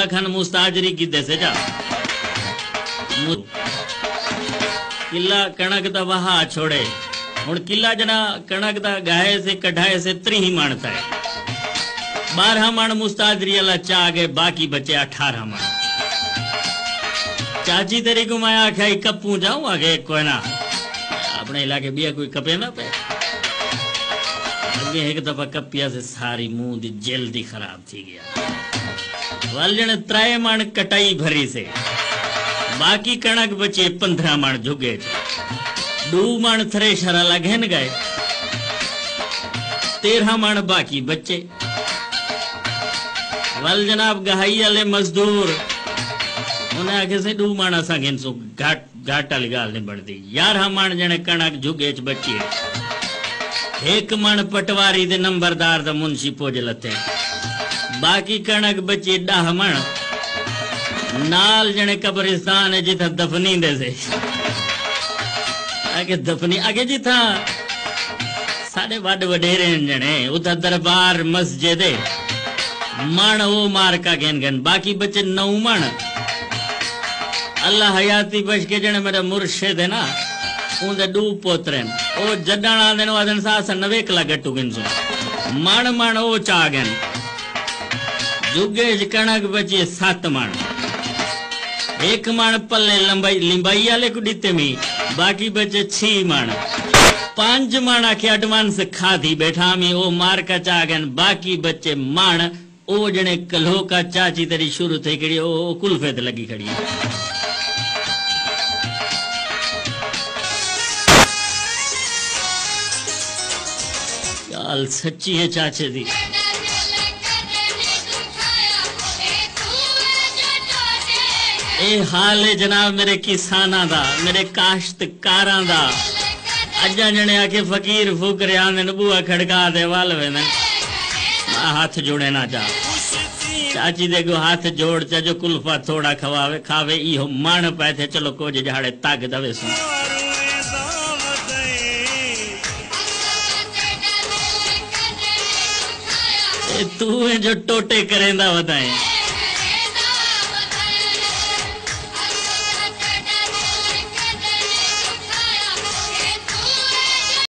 खन मुस्ताजरी की दसे जा मु- किला कणक दा वहा छोड़े ਹੁਣ ਕਿਲਾ ਜਣਾ ਕਣਕ ਦਾ ਗਾਏ ਸੇ ਕਢਾਏ ਸੇ ਤਰੀ ਮਣ ਤਾ 12 ਮਣ ਮੁਸਤਾਜਰੀ ਵਾਲਾ ਚਾ ਗਏ ਬਾਕੀ ਬਚੇ 18 ਮਣ ਚਾਚੀ तेरी को मैं आख्या ही कप्पू जाऊं आगे कोई ना अपने इलाके बिया कोई कपे ना पे अगे एक दफा कपिया से सारी मुंह दी जल्दी खराब वालजण त्राए मण कटाई भरी से बाकी कणक बचे पंद्रह मण झुगे दो मण थ्रेशर लगन गए तेरह मण बाकी बच्चे वल जनाब गहाई वाले मजदूर उन्हें आखे से दो मण असा गिन सो घाट घाट वाली गाल नहीं बढ़ती यारह मण जने कणक झुगे च बची एक मण पटवारी दे नंबरदार दा मुंशी पोज लते बाकी कणक बची डाह मण नाल जने कब्रिस्तान है जिथा दफनी दे से। आगे दफनी, आगे जिथा साढ़े वड वडेरे जने उथा दरबार मस्जिद। है मण वो मार का गेन गेन बाकी बचे नौ मण अल्लाह हयाती बच के जने मेरा मुर्शिद है ना उनके दू पोतरे ओ जडण आदन सा सन नवेकला गट्टू गिन सो। मण मण ओ चा गेन जुगेज कणक बची सात मण एक मण पल्ले लंबाई लिंबाई वाले को डीते मी बाकी बचे छी मण पाँच मण आखे एडवांस खाधी बैठा मी ओ मार का चागन बाकी बचे मण ओ जने कल्हो का चाची तेरी शुरू थे कड़ी ओ ओ कुल्फे ते लगी खड़ी गाल सच्ची है चाचे दी ਇਹ ਹਾਲ ਹੈ ਜਨਾਬ ਮੇਰੇ ਕਿਸਾਨਾਂ ਦਾ ਮੇਰੇ ਕਾਸ਼ਤਕਾਰਾਂ ਦਾ ਅੱਜਾ ਜਣੇ ਆ ਕੇ ਫਕੀਰ ਫੁਕਰਿਆਂ ਨੇ ਬੂਆ ਖੜਕਾ ਦੇ ਵੱਲ ਵੇ ਨੇ ਮੈਂ ਹੱਥ ਜੋੜੇ ਨਾ ਜਾ ਚਾਚੀ ਦੇ ਕੋ ਹੱਥ ਜੋੜ ਚ ਜੋ ਕੁਲਫਾ ਥੋੜਾ ਖਵਾਵੇ ਖਾਵੇ ਇਹੋ ਮਣ ਪੈ ਤੇ ਚਲੋ ਕੁਝ ਜਹਾੜੇ ਤੱਕ ਦਵੇ ਸੂ ਇਹ ਤੂੰ ਹੈ ਜੋ ਟੋਟੇ ਕਰੇਂਦਾ ਵਤਾਏ